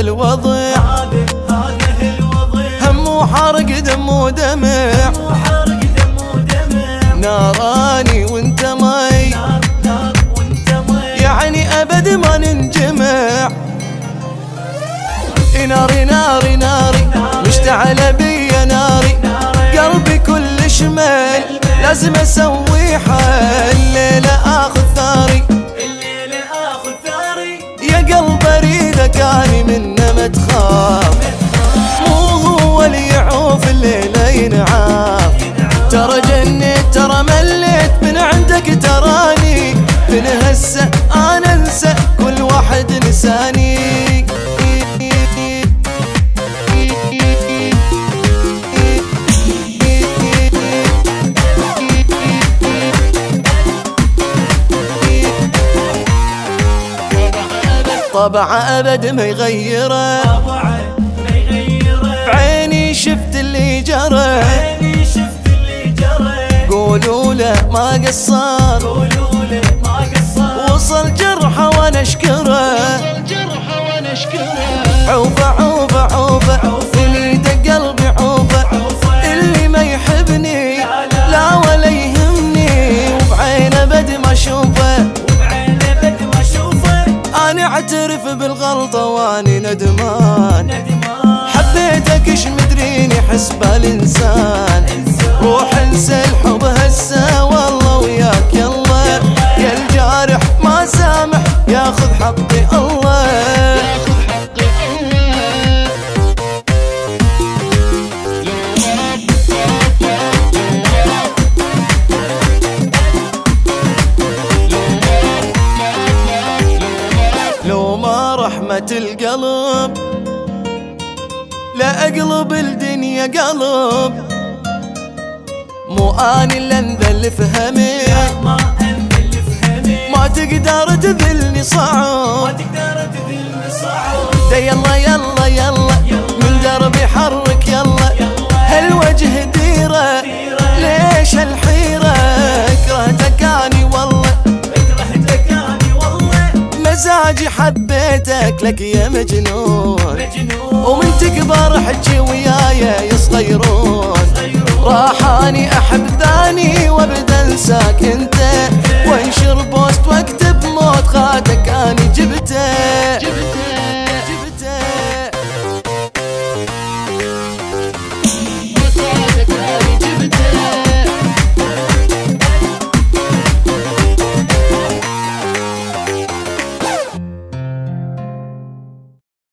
الوضع. هذا هذا الوضع. هم وحرق دم ودمع. وحرق دم ودمع. ناراني وانت مي نار نار وانت مي يعني أبد ما ننجمع. ناري ناري ناري مشتعلة بي ناري. قلبي كل شمال لازم أسوي حل ترى مليت من عندك تراني. من هسه أنا أنسى كل واحد نساني طبع أبد ما يغيره. طبعه بعيني شفت اللي جرى ما قصر قولوا له ما قصر وصل جرحه وأنا اشكره. عوفه عوفه عوفه اللي قلبي عوفه اللي ما يحبني لا ولا يهمني. وبعينه بد ما اشوفه. أعترف بالغلطة واني ندمان. ندمان حبيتك إيش مدريني حس بالإنسان. ما القلب. لا أقلب الدنيا قلب. مو اني اللي أنذل فهمك ما ما تقدر تذلني ما صعب تقدر تذلني صعب. ده يلا يلا يلا. من دربي حرك يلا. هالوجه ديرة. حبيتك لك يا مجنون. ومن تكبر حجي وياي يصغيرون راح اني أحب ثاني وأبدأ انساه